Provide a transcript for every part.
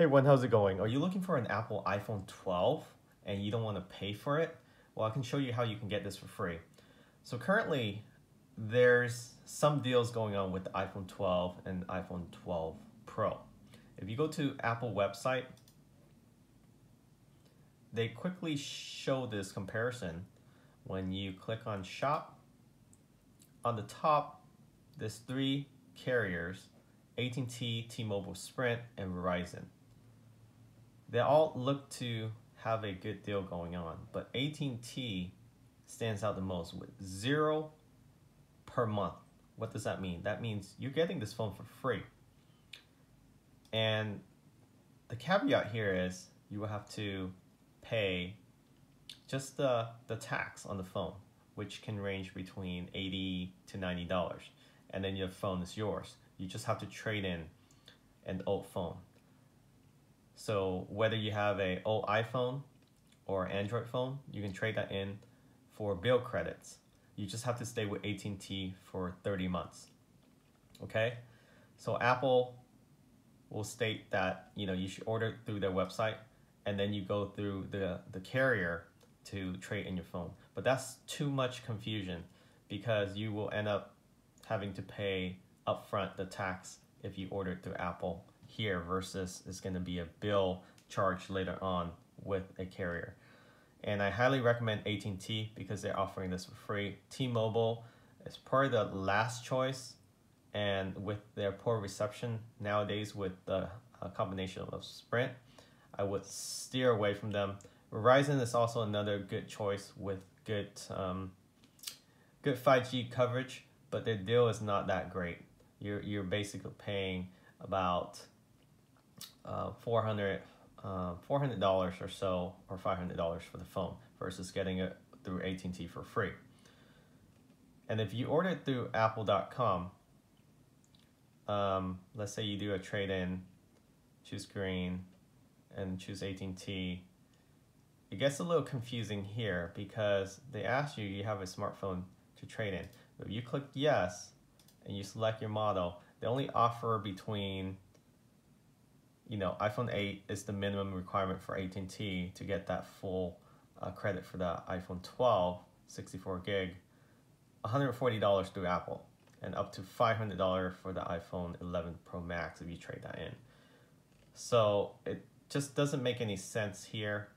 Hey, one, how's it going? Are you looking for an Apple iPhone 12 and you don't want to pay for it? Well, I can show you how you can get this for free. So currently, there's some deals going on with the iPhone 12 and iPhone 12 Pro. If you go to Apple website, they quickly show this comparison when you click on shop. On the top, there's three carriers, AT&T, T-Mobile, Sprint, and Verizon. They all look to have a good deal going on, but AT&T stands out the most with zero per month. What does that mean? That means you're getting this phone for free. And the caveat here is you will have to pay just the, the tax on the phone, which can range between 80 to $90. And then your phone is yours. You just have to trade in an old phone. So whether you have a old iPhone or Android phone, you can trade that in for bill credits. You just have to stay with AT&T for 30 months. Okay? So Apple will state that, you know, you should order through their website and then you go through the, the carrier to trade in your phone. But that's too much confusion because you will end up having to pay upfront the tax if you order through Apple here versus it's going to be a bill charged later on with a carrier. And I highly recommend AT&T because they're offering this for free. T-Mobile is probably the last choice and with their poor reception nowadays with the uh, combination of Sprint, I would steer away from them. Verizon is also another good choice with good um, good 5G coverage, but their deal is not that great. You're, you're basically paying about uh, 400 uh, $400 or so or $500 for the phone versus getting it through AT&T for free. And if you order it through apple.com, um, let's say you do a trade-in, choose green, and choose AT&T, it gets a little confusing here because they ask you you have a smartphone to trade in. If you click yes and you select your model, they only offer between you know, iPhone 8 is the minimum requirement for AT&T to get that full uh, credit for the iPhone 12, 64 gig, $140 through Apple, and up to $500 for the iPhone 11 Pro Max if you trade that in. So it just doesn't make any sense here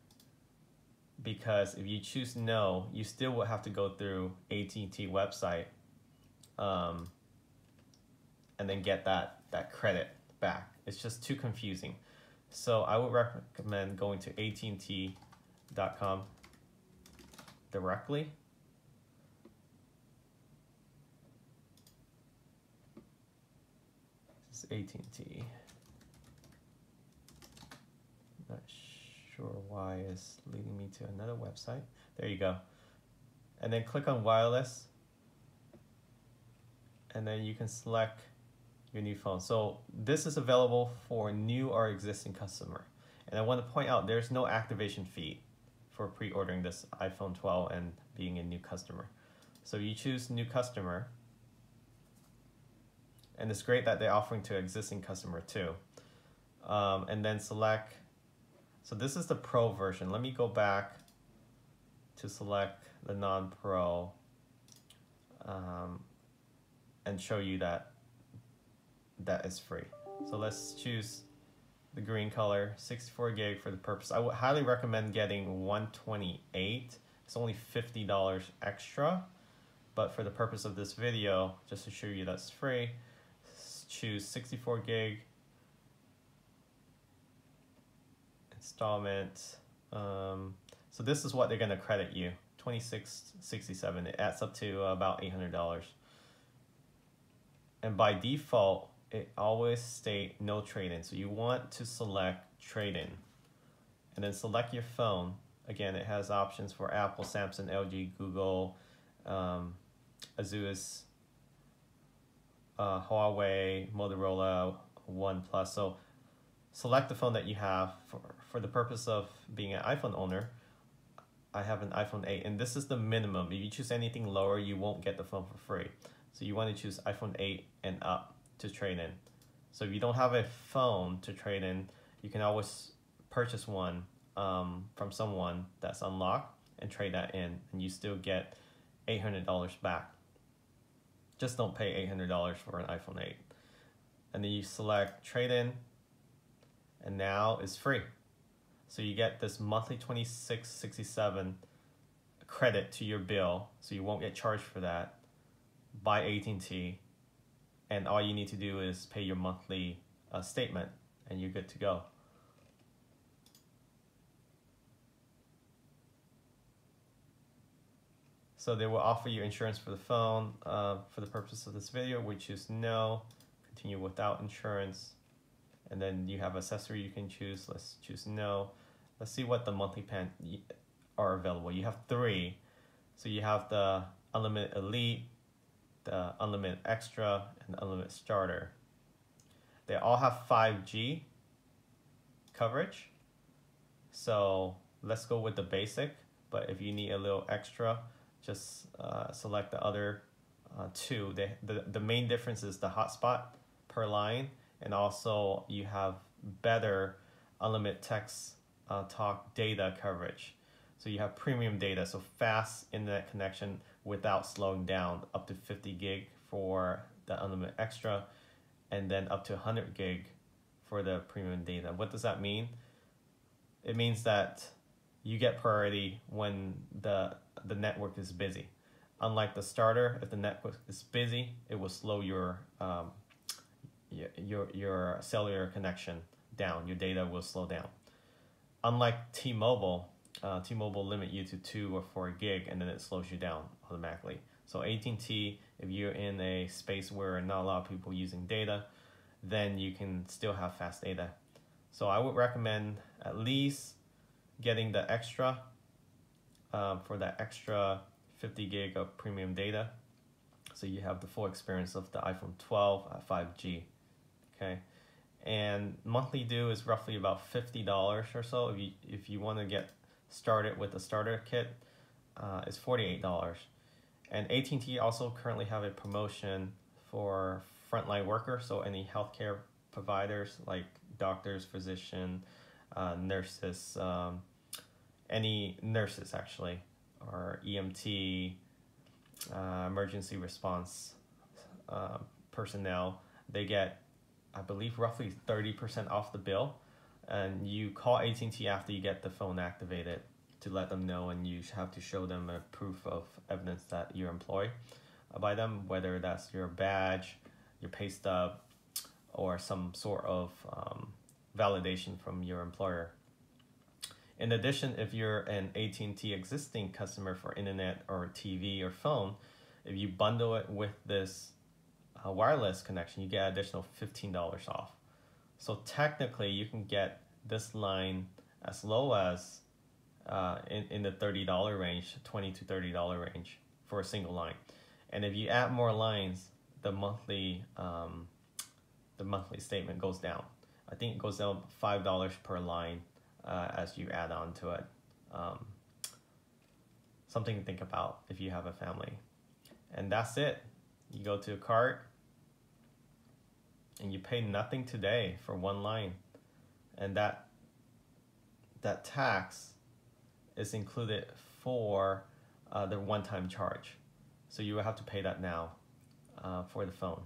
because if you choose no, you still will have to go through AT&T website um, and then get that, that credit back. It's just too confusing. So I would recommend going to AT&T.com directly. This is AT&T. Not sure why it's leading me to another website. There you go. And then click on wireless. And then you can select your new phone. So this is available for new or existing customer. And I want to point out there's no activation fee for pre-ordering this iPhone 12 and being a new customer. So you choose new customer. And it's great that they're offering to existing customer too. Um, and then select, so this is the pro version. Let me go back to select the non-pro um, and show you that that is free. So let's choose the green color, 64 gig for the purpose. I would highly recommend getting 128. It's only $50 extra, but for the purpose of this video, just to show you that's free, choose 64 gig installment. Um, so this is what they're gonna credit you, 2667. It adds up to about $800. And by default, it always state no trade-in. So you want to select trade-in and then select your phone. Again, it has options for Apple, Samsung, LG, Google, um, Asus, uh, Huawei, Motorola, OnePlus. So select the phone that you have for, for the purpose of being an iPhone owner. I have an iPhone 8 and this is the minimum. If you choose anything lower, you won't get the phone for free. So you want to choose iPhone 8 and up to trade in. So if you don't have a phone to trade in, you can always purchase one um, from someone that's unlocked and trade that in, and you still get eight hundred dollars back. Just don't pay eight hundred dollars for an iPhone eight, and then you select trade in, and now it's free. So you get this monthly twenty six sixty seven credit to your bill, so you won't get charged for that by AT&T, and all you need to do is pay your monthly uh, statement, and you're good to go. So they will offer you insurance for the phone uh, for the purpose of this video. We choose no, continue without insurance, and then you have accessory you can choose. Let's choose no. Let's see what the monthly plan are available. You have three. So you have the Unlimited Elite, the Unlimited Extra, and the Unlimited Starter. They all have 5G coverage. So let's go with the basic. But if you need a little extra, just uh, select the other uh, two. They, the, the main difference is the hotspot per line, and also you have better unlimited text uh, talk data coverage. So you have premium data, so fast internet connection without slowing down, up to 50 gig for the unlimited extra, and then up to 100 gig for the premium data. What does that mean? It means that you get priority when the the network is busy. Unlike the starter, if the network is busy, it will slow your um, your your cellular connection down. Your data will slow down. Unlike T-Mobile, uh, T-Mobile limit you to two or four gig, and then it slows you down automatically. So AT&T, if you're in a space where not a lot of people using data, then you can still have fast data. So I would recommend at least getting the extra um, for that extra 50 gig of premium data. So you have the full experience of the iPhone 12 at 5G. Okay and monthly due is roughly about $50 or so if you if you want to get started with the starter kit uh, it's $48 and AT&T also currently have a promotion for frontline workers so any healthcare providers like doctors physician uh, nurses um, any nurses actually or EMT uh, emergency response uh, personnel they get I believe roughly 30% off the bill and you call AT&T after you get the phone activated to let them know and you have to show them a proof of evidence that you're employed by them whether that's your badge your pay stub or some sort of um, validation from your employer in addition if you're an AT&T existing customer for internet or TV or phone if you bundle it with this a wireless connection, you get additional $15 off. So technically, you can get this line as low as uh, in, in the $30 range, 20 to $30 range for a single line. And if you add more lines, the monthly um, the monthly statement goes down. I think it goes down five dollars per line uh, as you add on to it. Um, something to think about if you have a family. And that's it. You go to a cart, and you pay nothing today for one line and that that tax is included for uh, the one-time charge. So you will have to pay that now uh, for the phone.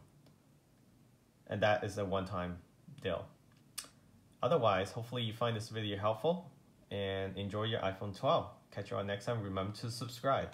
And that is a one-time deal. Otherwise hopefully you find this video helpful and enjoy your iphone 12 catch you on next time. Remember to subscribe